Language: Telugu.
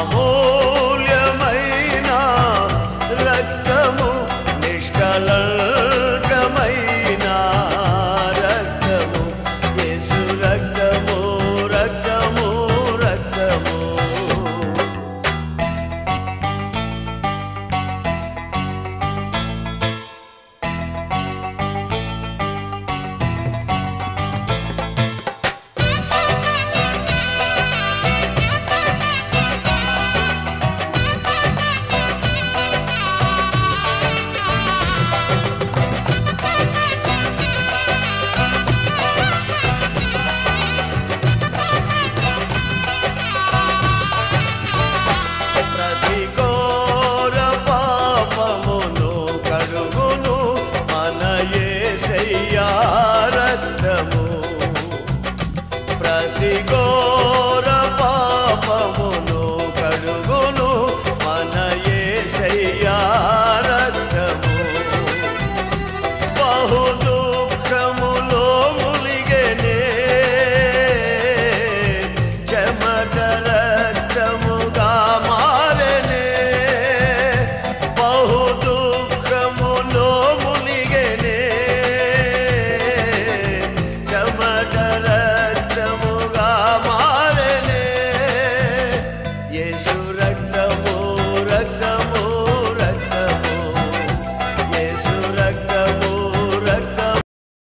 అమూల్యమైన రక్తము నిష్కలం అతి ఘోర పాపమును కడుగును మన ఏషయ్యా రక్తము. బహుదు